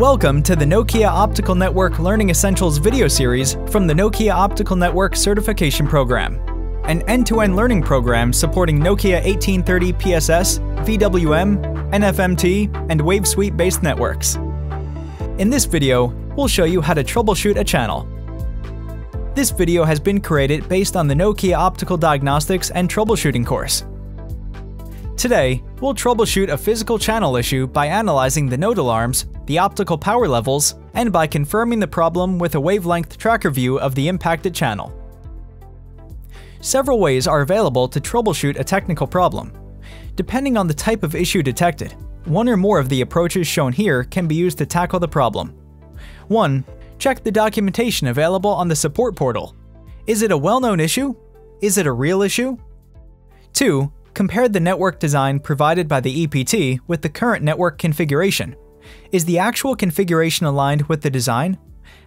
Welcome to the Nokia Optical Network Learning Essentials video series from the Nokia Optical Network Certification Program, an end-to-end learning program supporting Nokia 1830 PSS, VWM, NFMT, and WaveSuite-based networks. In this video, we'll show you how to troubleshoot a channel. This video has been created based on the Nokia Optical Diagnostics and Troubleshooting course. Today, we'll troubleshoot a physical channel issue by analyzing the node alarms, the optical power levels, and by confirming the problem with a wavelength tracker view of the impacted channel. Several ways are available to troubleshoot a technical problem. Depending on the type of issue detected, one or more of the approaches shown here can be used to tackle the problem. 1. Check the documentation available on the support portal. Is it a well-known issue? Is it a real issue? 2 compared the network design provided by the EPT with the current network configuration. Is the actual configuration aligned with the design?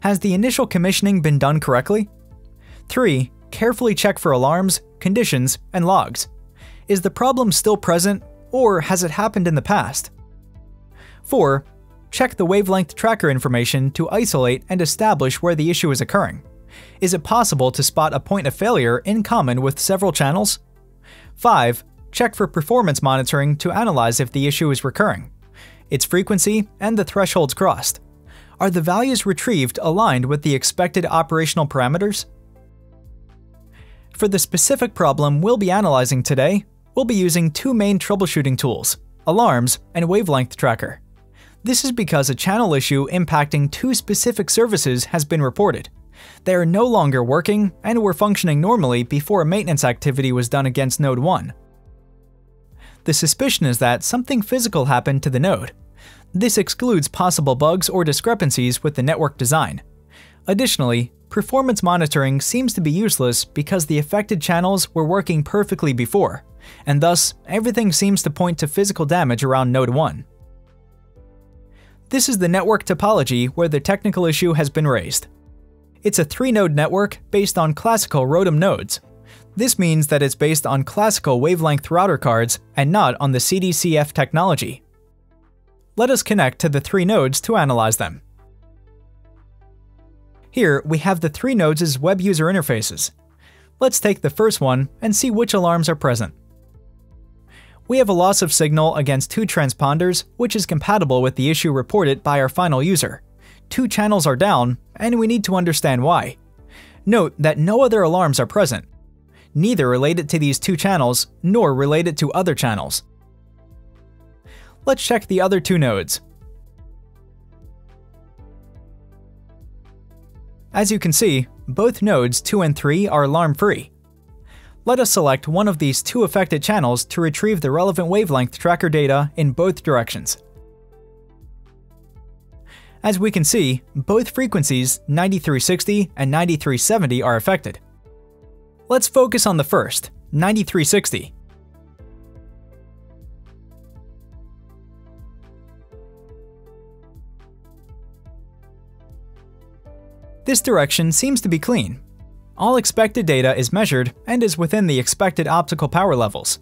Has the initial commissioning been done correctly? 3. Carefully check for alarms, conditions, and logs. Is the problem still present, or has it happened in the past? 4. Check the wavelength tracker information to isolate and establish where the issue is occurring. Is it possible to spot a point of failure in common with several channels? 5 check for performance monitoring to analyze if the issue is recurring, its frequency, and the thresholds crossed. Are the values retrieved aligned with the expected operational parameters? For the specific problem we'll be analyzing today, we'll be using two main troubleshooting tools, Alarms and Wavelength Tracker. This is because a channel issue impacting two specific services has been reported. They are no longer working and were functioning normally before a maintenance activity was done against Node 1. The suspicion is that something physical happened to the node. This excludes possible bugs or discrepancies with the network design. Additionally, performance monitoring seems to be useless because the affected channels were working perfectly before, and thus everything seems to point to physical damage around Node 1. This is the network topology where the technical issue has been raised. It's a three-node network based on classical ROADM nodes, this means that it's based on classical wavelength router cards and not on the CDCF technology. Let us connect to the three nodes to analyze them. Here, we have the three nodes' web user interfaces. Let's take the first one and see which alarms are present. We have a loss of signal against two transponders, which is compatible with the issue reported by our final user. Two channels are down, and we need to understand why. Note that no other alarms are present, neither related to these two channels nor related to other channels. Let's check the other two nodes. As you can see, both nodes 2 and 3 are alarm-free. Let us select one of these two affected channels to retrieve the relevant wavelength tracker data in both directions. As we can see, both frequencies 9360 and 9370 are affected. Let's focus on the first, 9360. This direction seems to be clean. All expected data is measured and is within the expected optical power levels.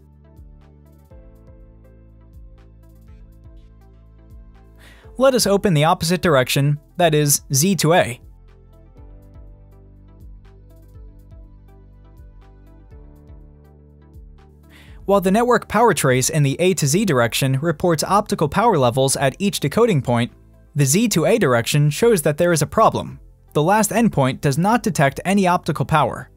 Let us open the opposite direction, that is, Z to A. While the network power trace in the A to Z direction reports optical power levels at each decoding point, the Z to A direction shows that there is a problem. The last endpoint does not detect any optical power.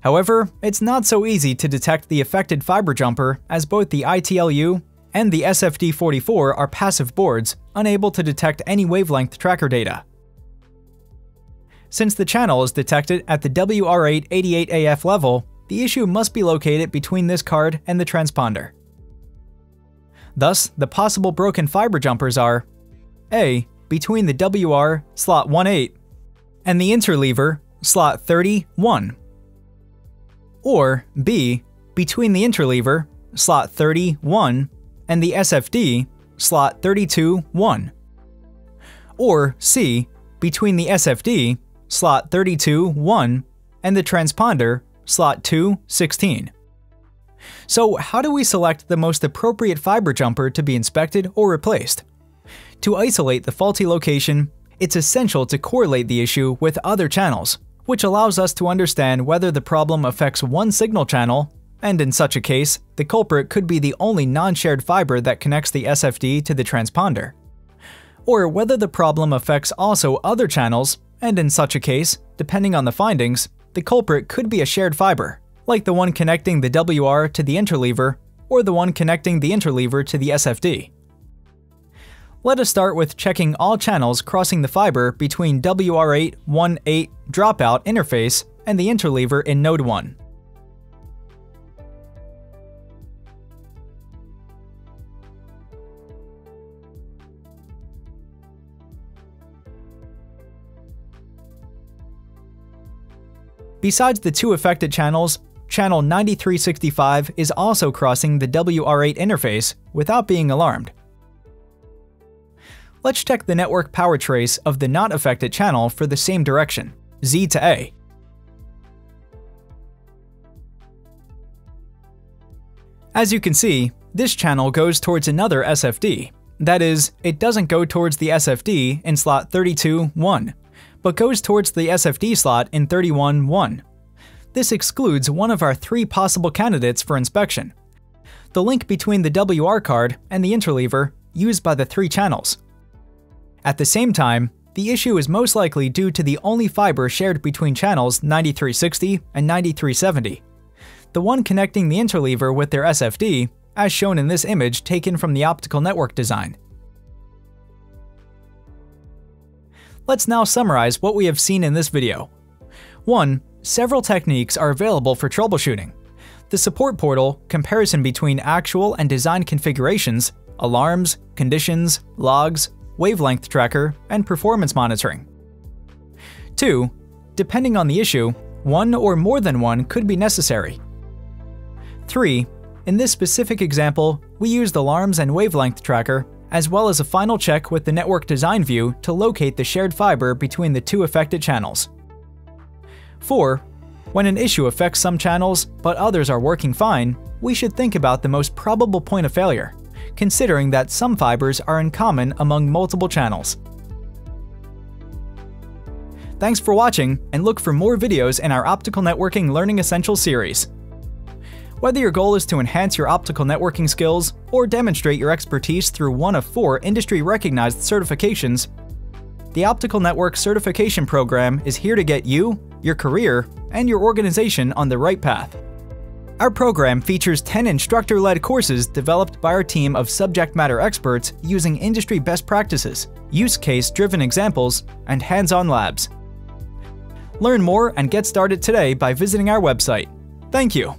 However, it's not so easy to detect the affected fiber jumper as both the ITLU and the SFD44 are passive boards, unable to detect any wavelength tracker data. Since the channel is detected at the WR888AF level, the issue must be located between this card and the transponder. Thus, the possible broken fiber jumpers are A. Between the WR slot 18 and the interleaver slot 31, or B. Between the interleaver slot 31 and the SFD slot 32-1, or C. Between the SFD slot 32-1 and the transponder slot 2, 16. So how do we select the most appropriate fiber jumper to be inspected or replaced? To isolate the faulty location, it's essential to correlate the issue with other channels, which allows us to understand whether the problem affects one signal channel, and in such a case, the culprit could be the only non-shared fiber that connects the SFD to the transponder. Or whether the problem affects also other channels, and in such a case, depending on the findings, the culprit could be a shared fiber, like the one connecting the WR to the interleaver, or the one connecting the interleaver to the SFD. Let us start with checking all channels crossing the fiber between WR8 1.8 dropout interface and the interleaver in node 1. Besides the two affected channels, channel 9365 is also crossing the WR8 interface without being alarmed let's check the network power trace of the not affected channel for the same direction, Z to A. As you can see, this channel goes towards another SFD. That is, it doesn't go towards the SFD in slot 32, 1, but goes towards the SFD slot in 31, 1. This excludes one of our three possible candidates for inspection. The link between the WR card and the interleaver used by the three channels. At the same time, the issue is most likely due to the only fiber shared between channels 9360 and 9370. The one connecting the interleaver with their SFD, as shown in this image taken from the optical network design. Let's now summarize what we have seen in this video. 1. Several techniques are available for troubleshooting. The support portal, comparison between actual and design configurations, alarms, conditions, logs, wavelength tracker, and performance monitoring. 2. Depending on the issue, one or more than one could be necessary. 3. In this specific example, we used alarms and wavelength tracker, as well as a final check with the network design view to locate the shared fiber between the two affected channels. 4. When an issue affects some channels, but others are working fine, we should think about the most probable point of failure considering that some fibers are in common among multiple channels. Thanks for watching, and look for more videos in our Optical Networking Learning Essentials series. Whether your goal is to enhance your optical networking skills or demonstrate your expertise through one of four industry-recognized certifications, the Optical Network Certification Program is here to get you, your career, and your organization on the right path. Our program features 10 instructor led courses developed by our team of subject matter experts using industry best practices, use case driven examples, and hands on labs. Learn more and get started today by visiting our website. Thank you.